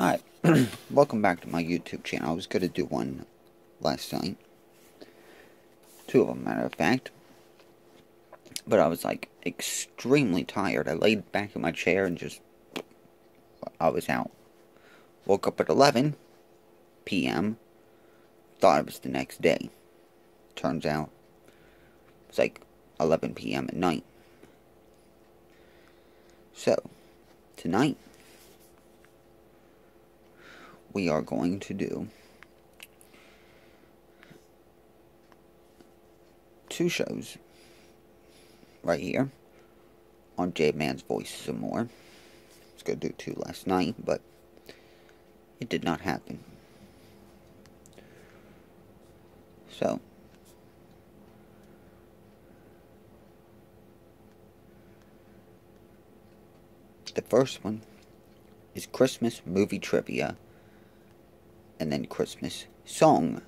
Alright, welcome back to my YouTube channel. I was going to do one last night. Two of them, matter of fact. But I was like extremely tired. I laid back in my chair and just, I was out. Woke up at 11 p.m. Thought it was the next day. Turns out, it's like 11 p.m. at night. So, tonight, we are going to do two shows right here on J Man's Voices and More. I was going to do two last night, but it did not happen. So, the first one is Christmas movie trivia and then Christmas song.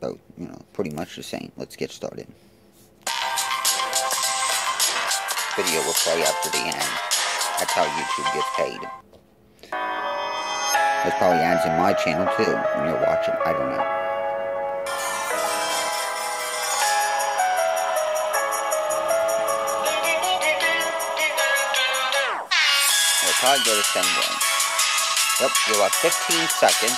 Both, you know, pretty much the same. Let's get started. Video will play after the end. That's how YouTube gets paid. There's probably ads in my channel too when you're watching. I don't know. Probably go the same way. Yep, you'll have 15 seconds.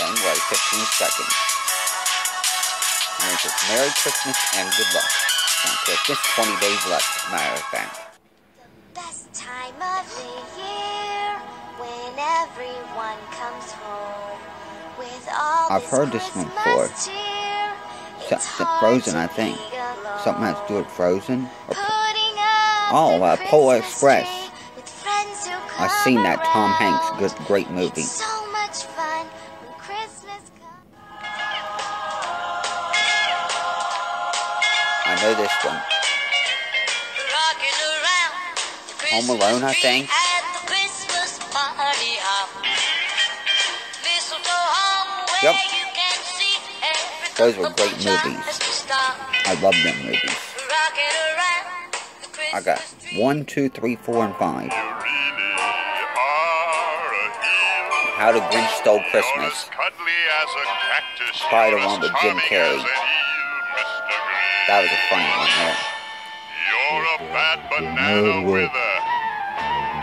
Same way, 15 seconds. And just Merry Christmas and good luck. On Christmas, 20 days left, matter of fact. Best time of the year when everyone comes home with all I've heard this one before. Christmas cheer. So- It's so hard Frozen, I think. Something has to do with Frozen. Or, Oh, uh, Polar Express. tree with friends who I've seen that. Tom Hanks, good, great movie. It's so much fun when Christmas comes. I know this one. Rocking around the Home Alone, I think. tree Those were great movies. I love them movies. Rocking around the Christmas I got one, two, three, four, and five. You really are a hero. How the Grinch Stole Christmas. as cuddly as a cactus. Probably the You're one with Jim Carrey. as an eel, Mr. Grinch. That was a funny one there. You're a fat banana with a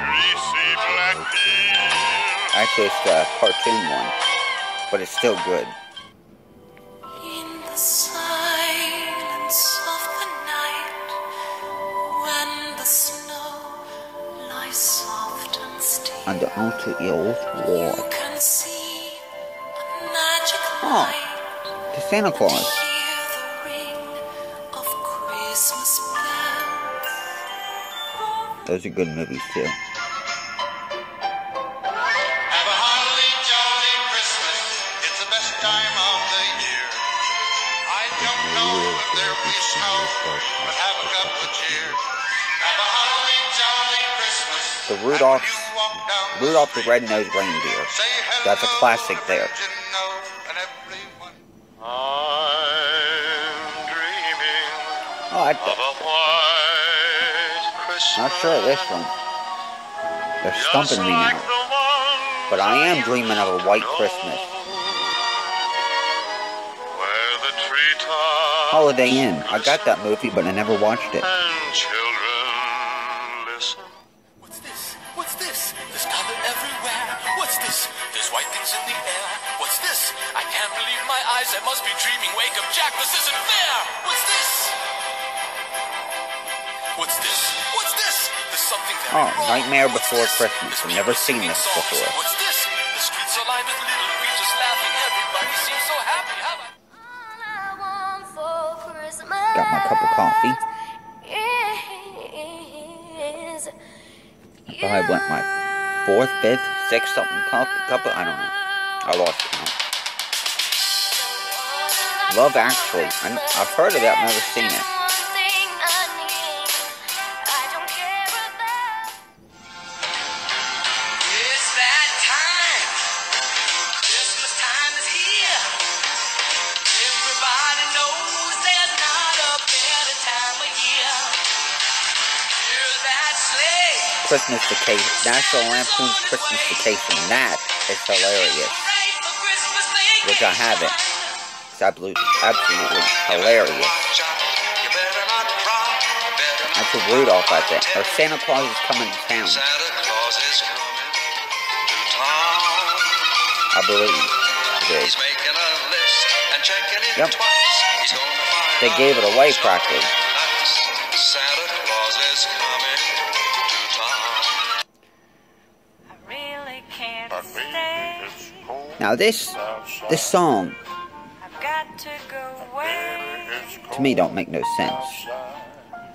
greasy black. Actually, it's the cartoon one, but it's still good. Still, Under Unto Earth you War. can see a magic Oh. The Santa Claus. Hear the ring of Christmas bells. Those are good movies too. The Rudolph- And when you walk down the Rudolph the Red-Nosed Reindeer. That's a classic there. Virgin Snow and everyone. I'm Oh, I, of a white Christmas. not sure of this one. They're stumping me now. But I am dreaming of a white Christmas. Where the treetops Holiday Inn. I got that movie, but I never watched it. Oh. Nightmare Before? Christmas. I've never seen this before. The streets are lined with little creatures laughing. Everybody seems so happy. How I want for Christmas Got my cup of coffee. I probably went my fourth, fifth, sixth, something cup, cup of, I don't know. I lost count. Love Actually. I, I've heard of that, never seen it. Christmas Vacation, National Lampoon's Christmas Vacation. That is hilarious. Which I haven't. It's absolutely, absolutely hilarious. That's a Rudolph, I think. Or Santa Claus is coming to town. Is. I believe it it Yep. They gave it away practically. Now this, this song to go away. It's to me don't make no sense.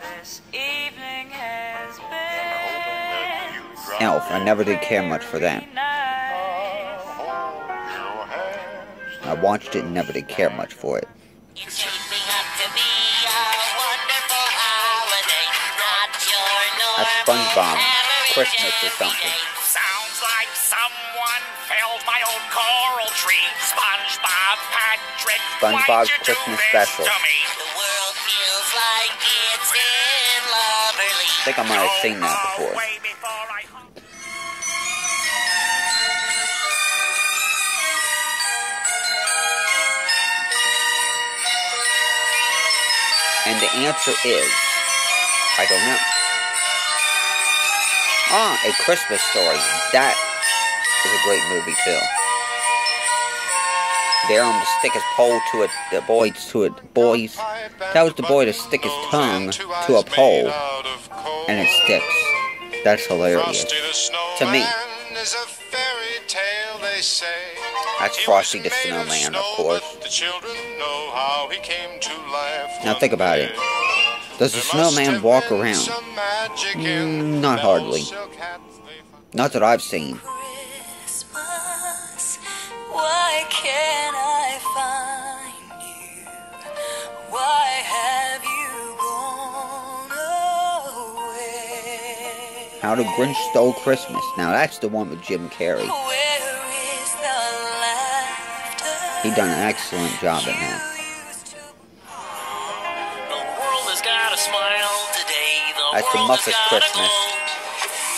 This evening has And hoping that you been Elf, I never did care much for that. very nice. hold your hands. I watched it and never did care much for it. It's shaping up to be a wonderful holiday. Not your That's normal SpongeBob Christmas or something. Sounds like someone felled my old coral tree. SpongeBob, Patrick, SpongeBob's why'd you do Christmas special. The world feels like it's in loverly. I think I might have seen that before. Away before I hung- And the answer is, I don't know. Ah, A Christmas Story. That is a great movie too. Dare him to stick his pole to it, the boys to it, boys. Tells the boy to stick his tongue to a pole, and it sticks. That's hilarious. To me. Is a fairy tale, they say. That's Frosty the Snowman, of course. The children know how he came to life. Now think about it. Does the snowman walk around? some magic in Mm, not hardly. silk hats they found. Not that I've seen. How the Grinch Stole Christmas. Now that's the one with Jim Carrey. Where is the laughter? He done an excellent job in that. you used to The world has got a smile today. The That's the Muppet Christmas.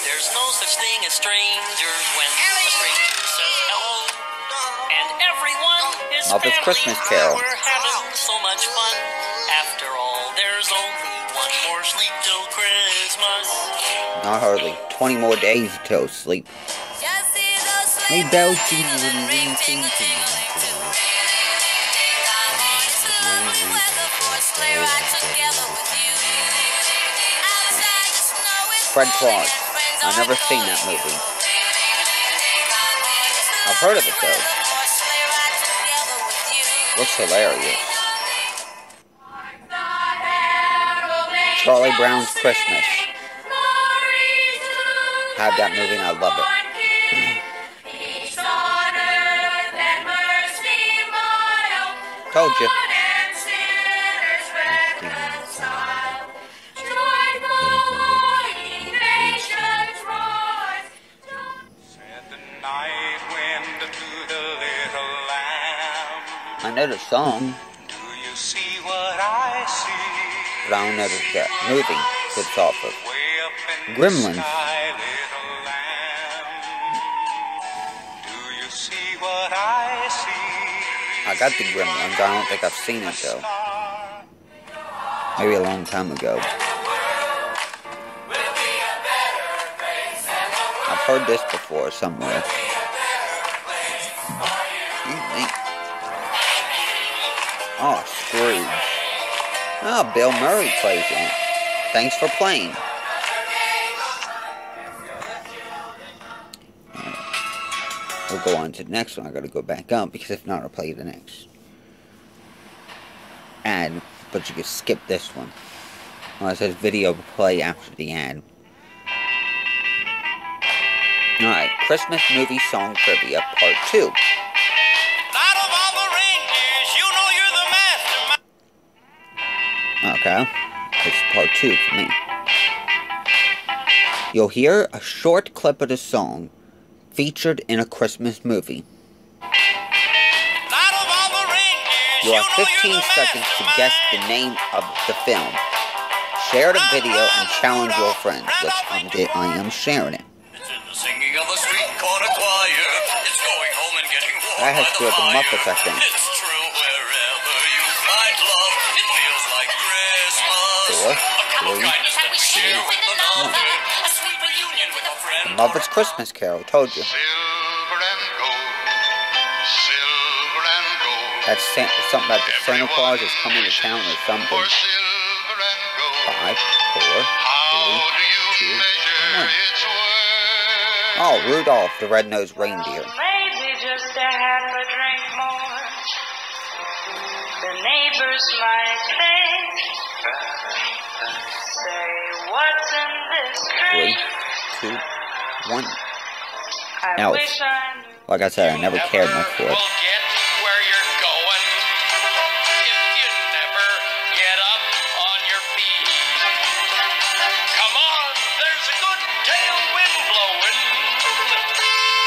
There's no such thing as strangers when a stranger says hello. And everyone is. Christmas Carol. Not hardly. 20 more days till sleep. Just see those Hey, bells bells jingle, jingling, ring, ring, ting, tingle, ting, tingling, ting. too. Come on, it's a lovely weather for a sleigh ride together with you. Outside the snow is Fred Claus. I've never seen that movie. you. Come on, it's a I've heard of it, though. weather for a sleigh ride together with you. Looks hilarious. Charlie Brown's Christmas. Have that movie and I love it. Told you. Said the night wind to the little lamb. I know the song, Do you see what I see? but I don't know the the movie it's off of. Way up in Gremlins. I got the Gremlins. I don't think I've seen it though. Maybe a long time ago. I've heard this before somewhere. Oh, Scrooge. Oh, Bill Murray plays it. Thanks for playing. We'll go on to the next one. I gotta go back up because if not, I'll play the next ad. But you can skip this one. Well, it says video play after the ad. Alright, Christmas movie song trivia part 2. Out of all the reindeers, you know you're the mastermind. Okay, it's part 2 for me. You'll hear a short clip of the song featured in a Christmas movie. Out of all the reindeers, You have 15 seconds to guess the name of the film. share the video and challenge your friends, which I'm, di- I am sharing it. It's in the singing of a street corner choir. It's going home and getting warm That has to do with the. Muppets, I think. It's true wherever you find love. It feels like Christmas. Four, a cup of three, Muppets Christmas Carol, told you. Silver and gold, silver and gold. That's Sa- something about the Santa Claus is coming to town or something. For silver and gold. Five, four, How three, do you two, one. its worth? Oh, Rudolph the Red-Nosed Reindeer. Maybe just a half a drink more. The neighbors might think, say, what's in this Three, two, one. I Elf. wish I knew. Like I said, I never cared much for it. get where you're going if you never get up on your feet. Come on, there's a good tailwind blowing.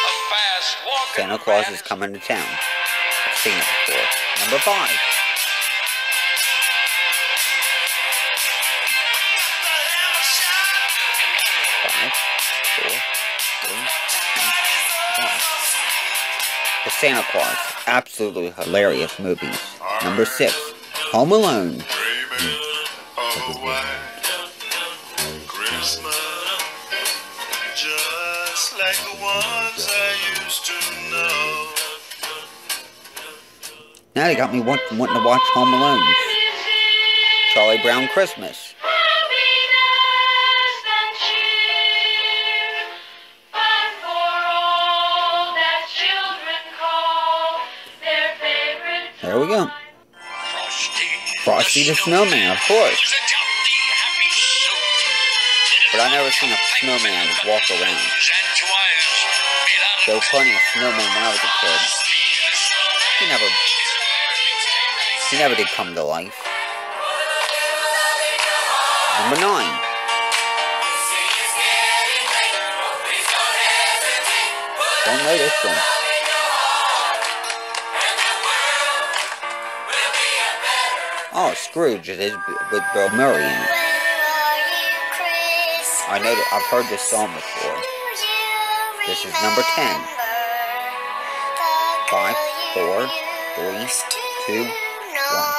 A fast walking Santa Claus is coming to town. I've seen it before. Number. Five, Santa Claus. Absolutely hilarious movies. Number six. Home Alone. Now they got me want, wanting to watch Home Alone. Charlie Brown Christmas. There we go. Frosty. The Snowman, of course. Was. But I never seen a snowman walk around. There were plenty of snowmen when I was a kid. He never, he never did come to life. Number nine. Don't know this one. Oh, Scrooge. It is with Bill Murray in it. I know that I've heard this song before. This is number 10. Five, four, three, two, one.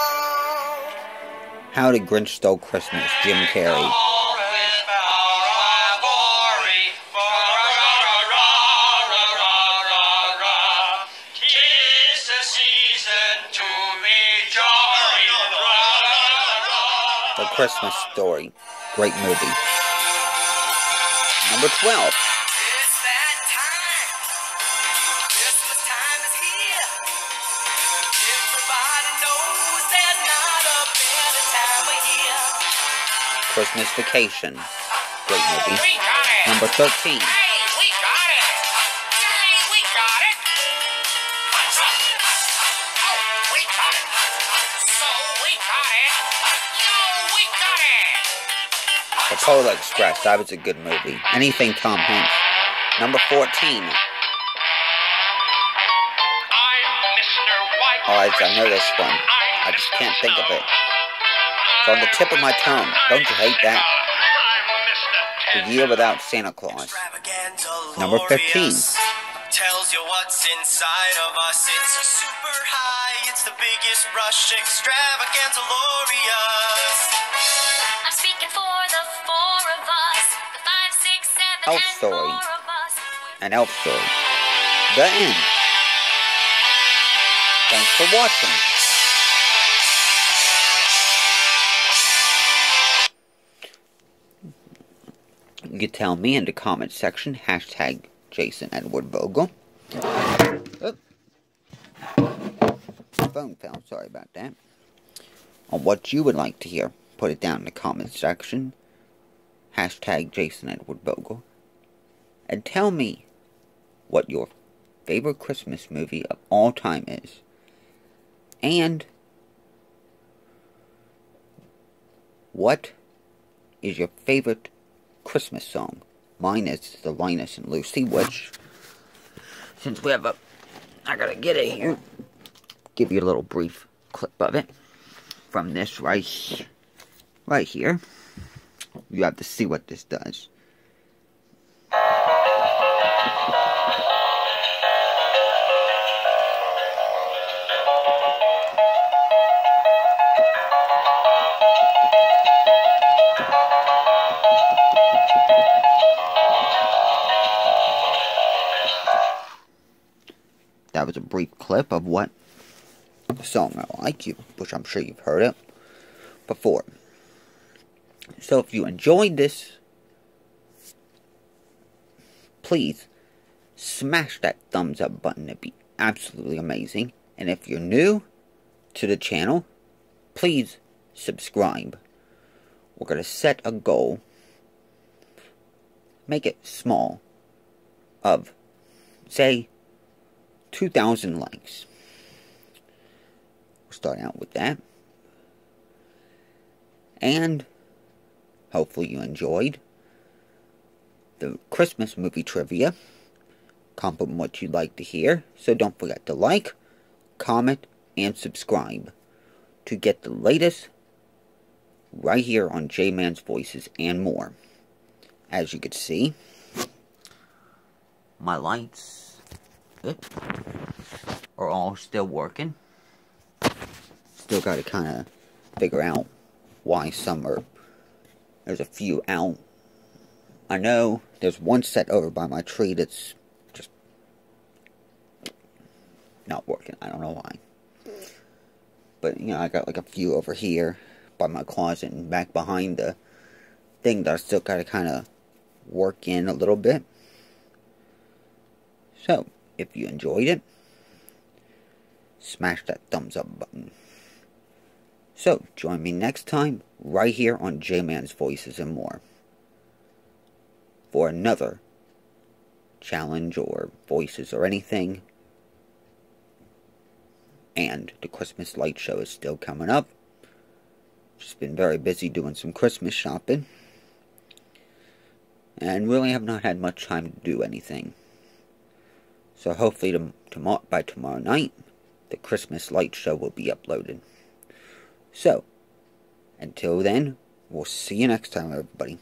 How did Grinch Stole Christmas? Jim Carrey. Christmas Story. Great movie. Number 12. It's that time. Christmas time is here. Everybody knows there's not a better time of year. Christmas Vacation. Great movie. We got it. Number 13. Polar Express. That was a good movie. Anything Tom Hanks. Number 14. I'm Mr. White Alright, I know this one. I'm just can't think of it. It's on the tip of my tongue. Don't you hate that? The Year Without Santa Claus. Number 15. Tells you what's inside of us. It's a super high. It's the biggest rush. Extravaganza glorious. I'm speaking for the Elf Story. An Elf Story. The End. Thanks for watching. You can tell me in the comment section, hashtag Jason Edward Vogel. Phone fell, sorry about that. On what you would like to hear, put it down in the comment section. Hashtag Jason Edward Vogel. And tell me what your favorite Christmas movie of all time is. And what is your favorite Christmas song? Mine is the Linus and Lucy, which, since we have a, I gotta get it here, give you a little brief clip of it from this right, right here. You have to see what this does. That was a brief clip of what song I like you, which I'm sure you've heard it before. So if you enjoyed this, please smash that thumbs up button. It'd be absolutely amazing. And if you're new to the channel, please subscribe. We're going to set a goal, make it small, of, say, 2,000 likes. We'll start out with that. And hopefully you enjoyed the Christmas movie trivia. Comment what you'd like to hear. So don't forget to like, comment, and subscribe to get the latest right here on J-Man's Voices and more. As you can see, my lights are all still working. Still got to kind of figure out why some are. There's a few out. I know there's one set over by my tree that's just not working. I don't know why. But, you know, I got like a few over here by my closet and back behind the thing that I still got to kind of work in a little bit. So, if you enjoyed it, smash that thumbs up button. So, join me next time right here on J Man's Voices and More for another challenge or voices or anything. And the Christmas light show is still coming up. Just been very busy doing some Christmas shopping. And really have not had much time to do anything. So hopefully to, by tomorrow night, the Christmas light show will be uploaded. So, until then, we'll see you next time, everybody.